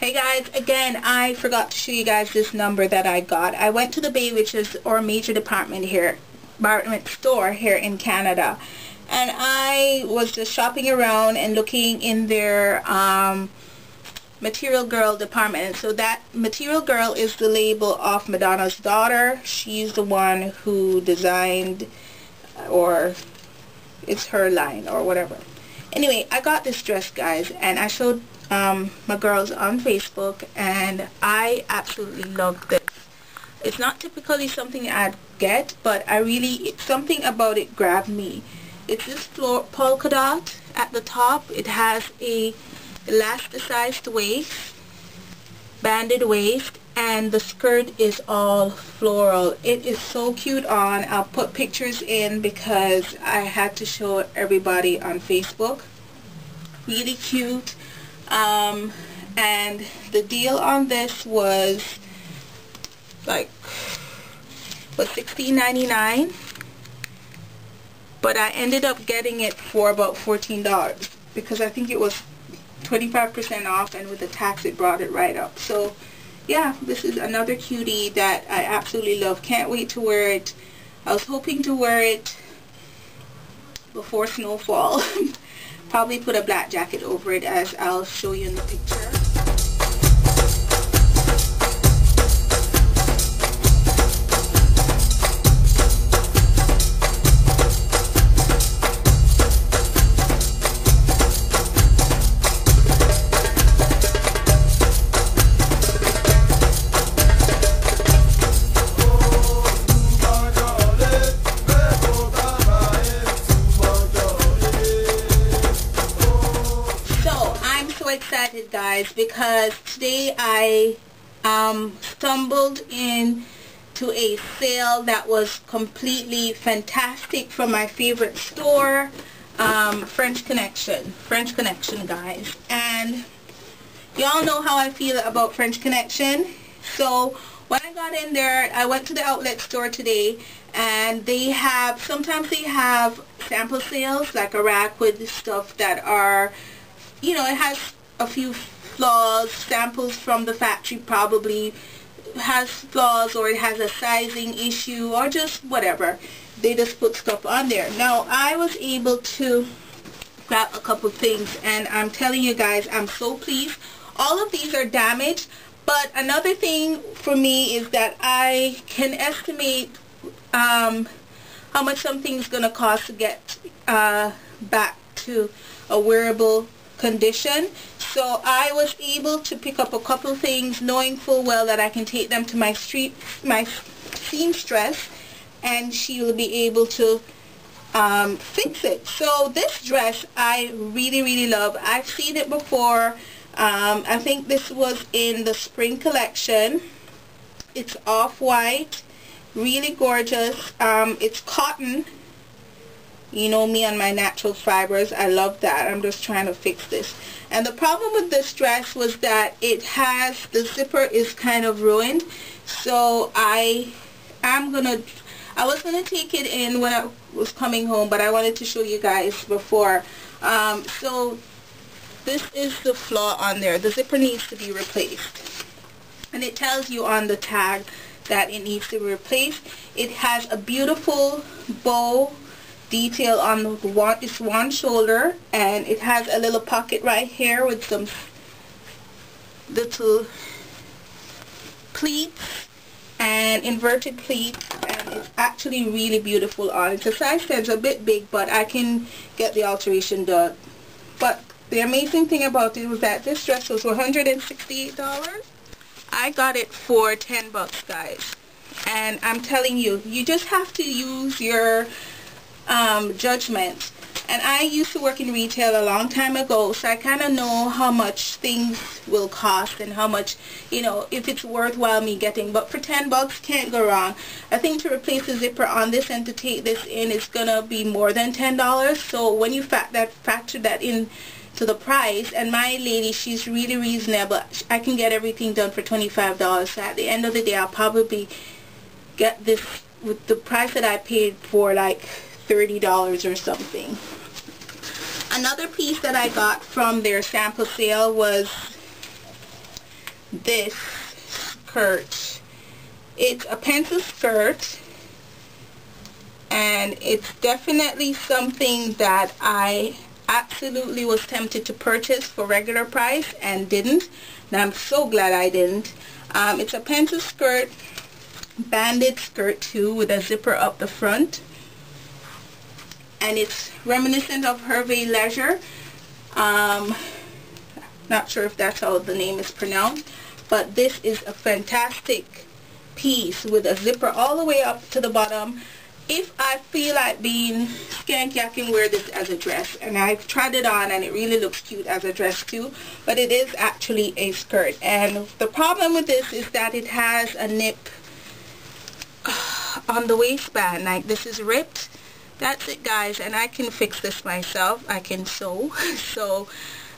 Hey guys, again, I forgot to show you guys this number that I got. I went to the Bay, which is our major department here, department store here in Canada. And I was just shopping around and looking in their um, Material Girl department. So that Material Girl is the label of Madonna's daughter. She's the one who designed or it's her line or whatever. Anyway, I got this dress, guys, and I showed um, my girls on Facebook and I absolutely love this. It's not typically something I'd get but I really, something about it grabbed me. It's this polka dot at the top. It has a elasticized waist, banded waist and the skirt is all floral. It is so cute on. I'll put pictures in because I had to show everybody on Facebook. Really cute um, and the deal on this was like was $16.99 but I ended up getting it for about $14 because I think it was 25% off and with the tax it brought it right up. So yeah this is another cutie that I absolutely love. Can't wait to wear it. I was hoping to wear it before snowfall Probably put a black jacket over it as I'll show you in the picture. Excited guys because today I um, stumbled in to a sale that was completely fantastic from my favorite store um, French Connection French Connection guys. And y'all know how I feel about French Connection. So when I got in there I went to the outlet store today and they have sometimes they have sample sales like a rack with stuff that are you know it has a few flaws, samples from the factory probably has flaws or it has a sizing issue or just whatever. They just put stuff on there. Now I was able to grab a couple things and I'm telling you guys I'm so pleased. All of these are damaged but another thing for me is that I can estimate um, how much something's going to cost to get uh, back to a wearable condition. So I was able to pick up a couple things knowing full well that I can take them to my street, my seamstress and she will be able to um, fix it. So this dress I really really love. I've seen it before. Um, I think this was in the spring collection. It's off-white, really gorgeous. Um, it's cotton you know me and my natural fibers. I love that. I'm just trying to fix this. And the problem with this dress was that it has, the zipper is kind of ruined. So I am going to, I was going to take it in when I was coming home, but I wanted to show you guys before. Um, so this is the flaw on there. The zipper needs to be replaced. And it tells you on the tag that it needs to be replaced. It has a beautiful bow detail on the one, it's one shoulder and it has a little pocket right here with some little pleats and inverted pleats and it's actually really beautiful on it's a size 10 a bit big but I can get the alteration done. But the amazing thing about it was that this dress was $168 I got it for 10 bucks guys. And I'm telling you you just have to use your um, judgment. And I used to work in retail a long time ago, so I kind of know how much things will cost and how much, you know, if it's worthwhile me getting. But for 10 bucks, can't go wrong. I think to replace the zipper on this and to take this in is going to be more than $10. So when you fact that factor that in to the price, and my lady, she's really reasonable. I can get everything done for $25. So at the end of the day, I'll probably get this with the price that I paid for like $30 or something. Another piece that I got from their sample sale was this skirt. It's a pencil skirt and it's definitely something that I absolutely was tempted to purchase for regular price and didn't and I'm so glad I didn't um, it's a pencil skirt banded skirt too with a zipper up the front and it's reminiscent of Hervé Léger. um, not sure if that's how the name is pronounced but this is a fantastic piece with a zipper all the way up to the bottom if I feel like being skanky, I can wear this as a dress. And I've tried it on and it really looks cute as a dress too. But it is actually a skirt. And the problem with this is that it has a nip on the waistband. Like this is ripped. That's it guys. And I can fix this myself. I can sew. so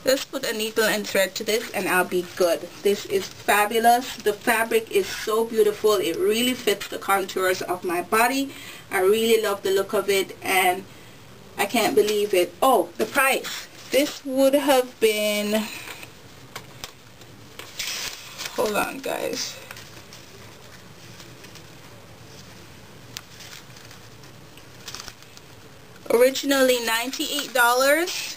let's put a needle and thread to this and I'll be good. This is fabulous. The fabric is so beautiful. It really fits the contours of my body. I really love the look of it and I can't believe it. Oh, the price. This would have been, hold on guys. Originally $98.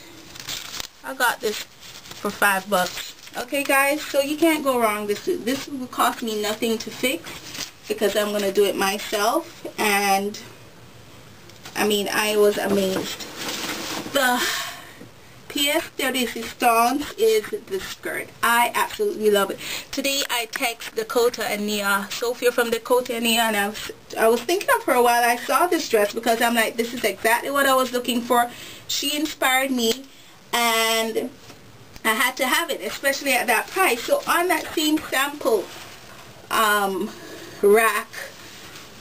I got this for five bucks. Okay guys, so you can't go wrong. This, this will cost me nothing to fix because I'm going to do it myself and I mean I was amazed. The pièce de résistance is the skirt. I absolutely love it. Today I text Dakota and Neah, Sophia from Dakota and Neah and I was, I was thinking of her while I saw this dress because I'm like this is exactly what I was looking for. She inspired me and I had to have it especially at that price. So on that same sample um, rack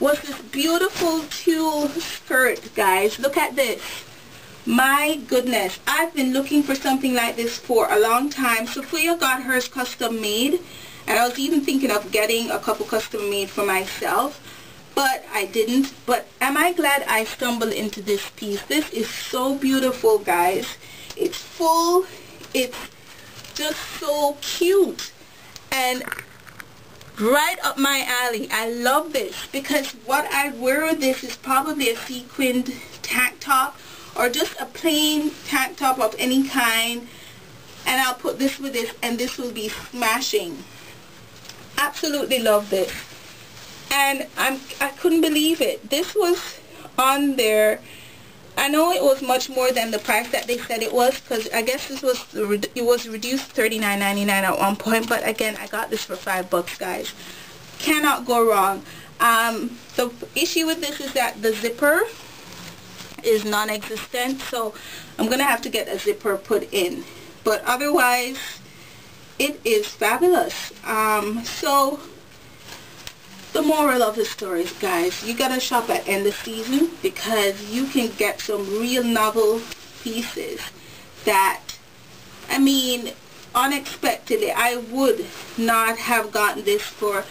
was this beautiful tulle skirt, guys. Look at this. My goodness, I've been looking for something like this for a long time. Sophia got hers custom made, and I was even thinking of getting a couple custom made for myself, but I didn't. But am I glad I stumbled into this piece? This is so beautiful, guys. It's full. It's just so cute. And right up my alley. I love this because what I wear with this is probably a sequined tank top or just a plain tank top of any kind and I'll put this with this and this will be smashing. Absolutely love this. And I'm, I couldn't believe it. This was on there I know it was much more than the price that they said it was because I guess this was it was reduced $39.99 at one point but again I got this for five bucks guys cannot go wrong um, the issue with this is that the zipper is non-existent so I'm gonna have to get a zipper put in. But otherwise it is fabulous. Um, so the moral of the story is, guys, you gotta shop at end of season because you can get some real novel pieces that, I mean, unexpectedly, I would not have gotten this for,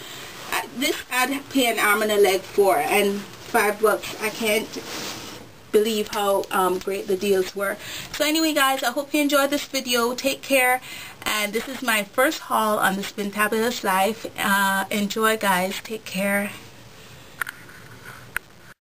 uh, this I'd pay an arm and a leg for, and five bucks, I can't believe how um, great the deals were. So anyway guys, I hope you enjoyed this video. Take care and this is my first haul on the Splintabulous Life. Uh, enjoy guys. Take care.